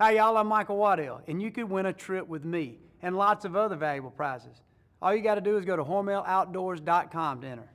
Hi, y'all. I'm Michael Waddell, and you could win a trip with me and lots of other valuable prizes. All you got to do is go to HormelOutdoors.com to enter.